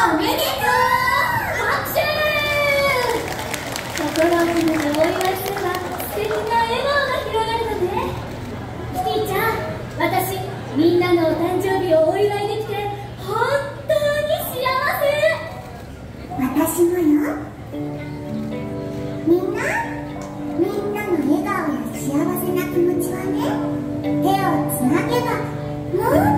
おめでとう拍手心を込めてお祝いすれば素敵な笑顔が広がるのねキティちゃん私みんなのお誕生日をお祝いできて本当に幸せ私もよ。みんなみんなの笑顔や幸せな気持ちはね手をつなげばもっと